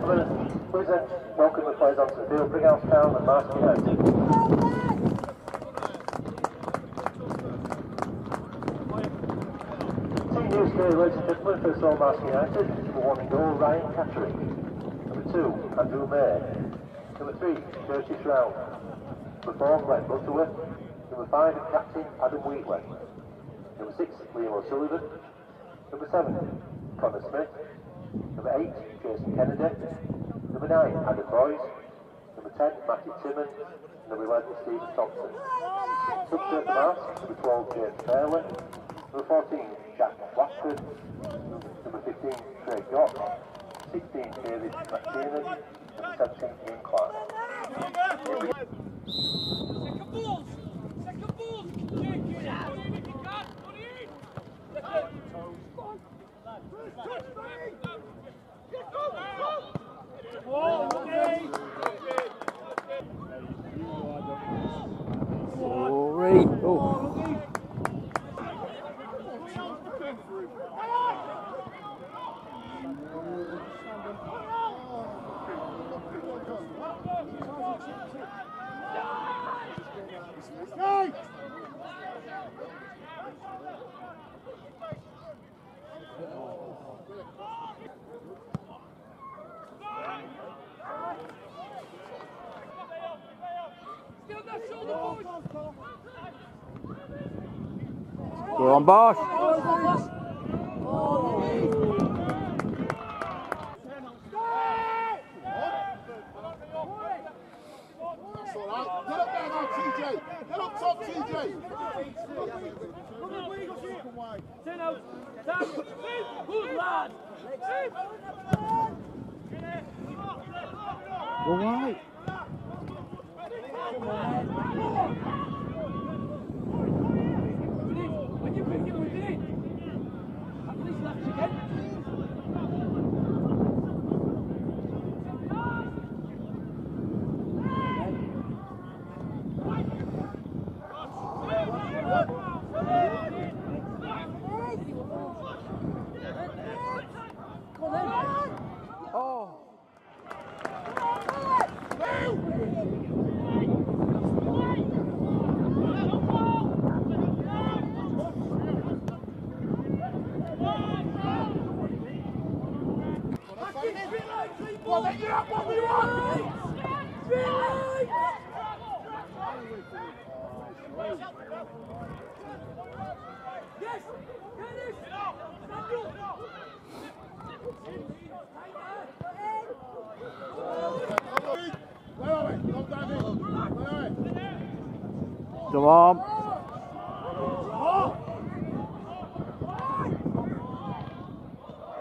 please then welcome the players onto the field. Brighouse Town and Martin news here, ladies all, Ryan Catterick. Number two, Andrew May. Number three, Curtis Round. Number four, Butterworth. Number five, Captain Adam Wheatley. Number six, Liam O'Sullivan. Number seven, Connor Smith. Number eight, Jason Kennedy. Number nine, Adam Boyes. Number ten, Matty Timmon. Number eleven, Stephen Thompson. Number twelve, James Fairley. Number fourteen, Jack Watford. Number fifteen, Craig York. Sixteen, David McKiernan. Number seventeen, Ian Clark. Second balls! Second out! Put it in, God! Put it in! Sorry. Oh. Still that shoulder, boys! Go on, Bosch. That's all right. Get up there now, TJ. Get up top, TJ. Ten out! Good lad! Go right. Don't dive in. Where are we? Come on.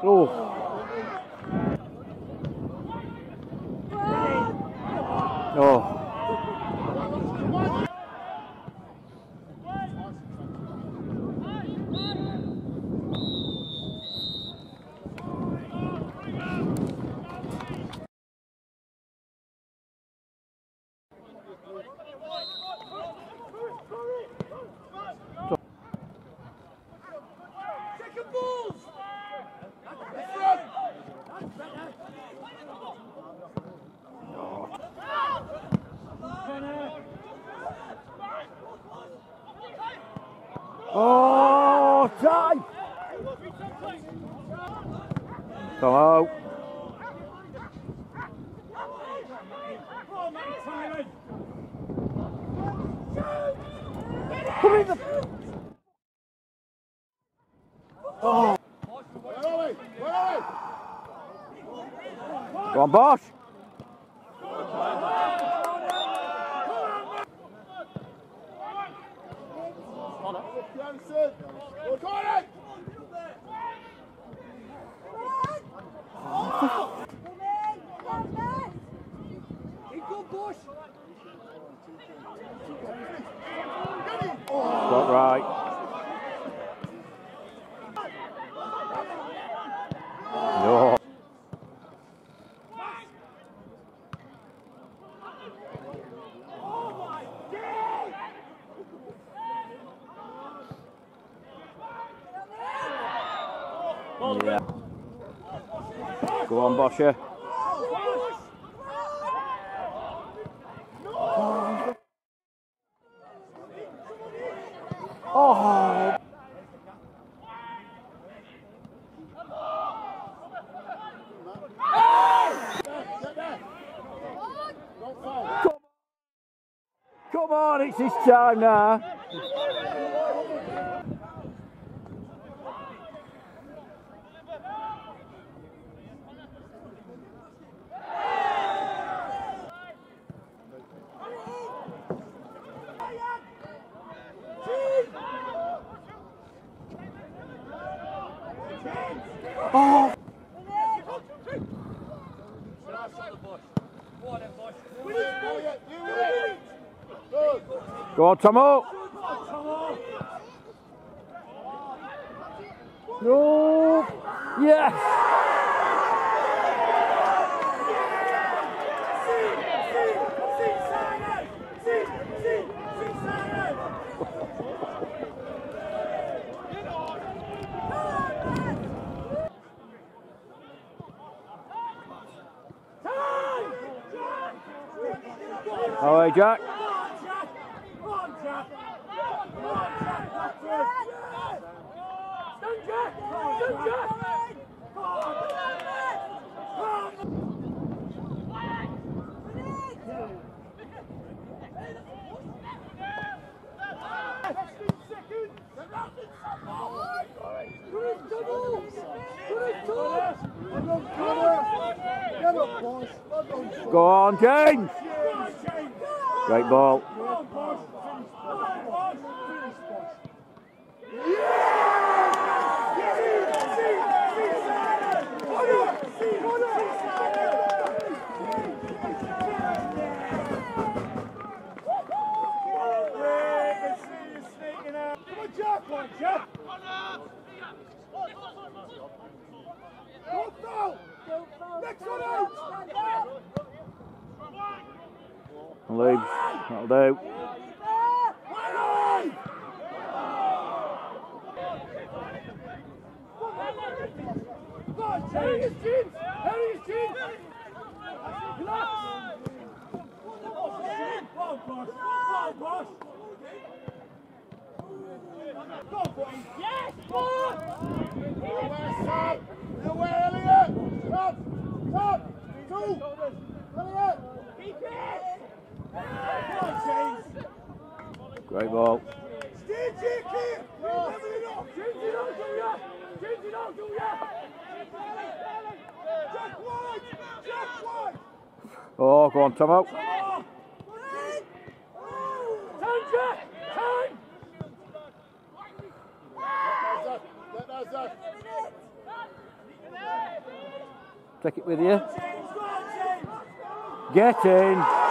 Oh. Oh. Second balls! Oh, time. Oh. We? Go on. Jensen. Look on it. In good bush! Got right. No. Yeah. Go on, Bosher. Ciściana. Go on, Tomo. No. Yes. All right, Jack. Go on, James! Great ball. Leaves. That'll do. Yeah! Great ball. Oh, go on, Tomo. Take it with you. Get in.